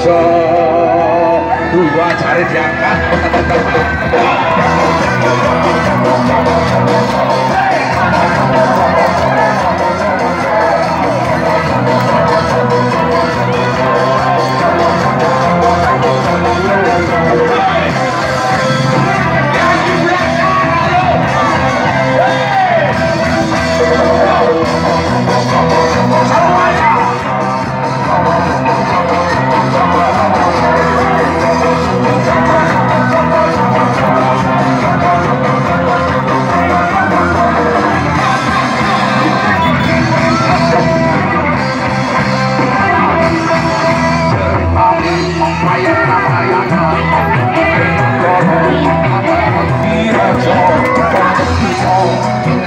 저 누가 잘했지 않나?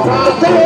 pra então,